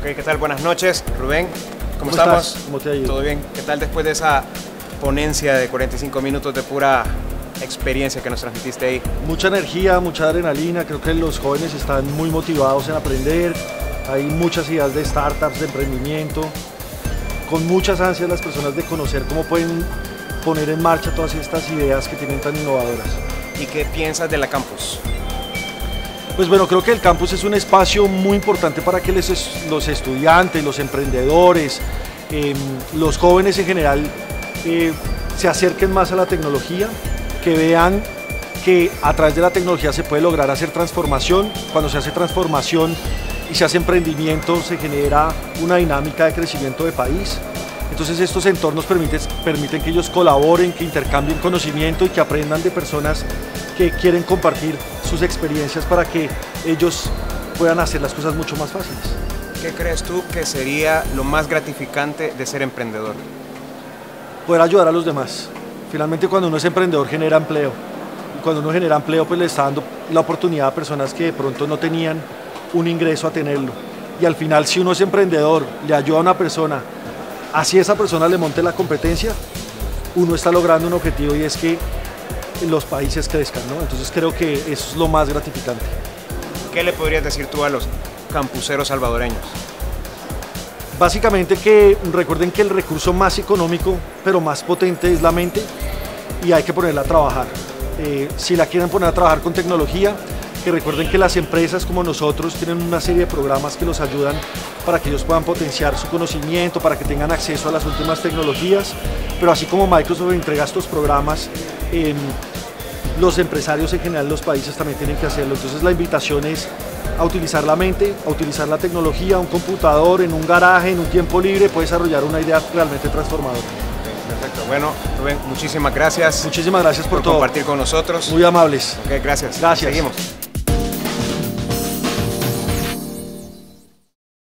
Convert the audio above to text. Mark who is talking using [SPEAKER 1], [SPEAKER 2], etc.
[SPEAKER 1] Ok, ¿qué tal? Buenas noches, Rubén. ¿Cómo,
[SPEAKER 2] ¿Cómo
[SPEAKER 1] estamos?
[SPEAKER 2] estás? ¿Cómo te ido?
[SPEAKER 1] ¿Todo bien? ¿Qué tal después de esa ponencia de 45 minutos de pura experiencia que nos transmitiste ahí?
[SPEAKER 2] Mucha energía, mucha adrenalina, creo que los jóvenes están muy motivados en aprender, hay muchas ideas de startups, de emprendimiento, con muchas ansias las personas de conocer cómo pueden poner en marcha todas estas ideas que tienen tan innovadoras.
[SPEAKER 1] ¿Y qué piensas de la campus?
[SPEAKER 2] Pues bueno, creo que el campus es un espacio muy importante para que los estudiantes, los emprendedores, eh, los jóvenes en general eh, se acerquen más a la tecnología, que vean que a través de la tecnología se puede lograr hacer transformación. Cuando se hace transformación y se hace emprendimiento, se genera una dinámica de crecimiento de país. Entonces estos entornos permiten que ellos colaboren, que intercambien conocimiento y que aprendan de personas que quieren compartir sus experiencias para que ellos puedan hacer las cosas mucho más fáciles.
[SPEAKER 1] ¿Qué crees tú que sería lo más gratificante de ser emprendedor?
[SPEAKER 2] Poder ayudar a los demás. Finalmente cuando uno es emprendedor genera empleo. Y cuando uno genera empleo pues le está dando la oportunidad a personas que de pronto no tenían un ingreso a tenerlo. Y al final si uno es emprendedor, le ayuda a una persona, así esa persona le monte la competencia, uno está logrando un objetivo y es que los países crezcan, ¿no? Entonces creo que eso es lo más gratificante.
[SPEAKER 1] ¿Qué le podrías decir tú a los campuseros salvadoreños?
[SPEAKER 2] Básicamente que recuerden que el recurso más económico, pero más potente es la mente y hay que ponerla a trabajar. Eh, si la quieren poner a trabajar con tecnología, que recuerden que las empresas como nosotros tienen una serie de programas que los ayudan para que ellos puedan potenciar su conocimiento, para que tengan acceso a las últimas tecnologías, pero así como Microsoft entrega estos programas, eh, los empresarios en general, los países también tienen que hacerlo. Entonces la invitación es a utilizar la mente, a utilizar la tecnología, un computador, en un garaje, en un tiempo libre, puede desarrollar una idea realmente transformadora.
[SPEAKER 1] Perfecto. Bueno, Rubén, muchísimas gracias
[SPEAKER 2] Muchísimas gracias por,
[SPEAKER 1] por
[SPEAKER 2] todo.
[SPEAKER 1] compartir con nosotros.
[SPEAKER 2] Muy amables.
[SPEAKER 1] Ok, gracias.
[SPEAKER 2] Gracias.
[SPEAKER 1] Seguimos.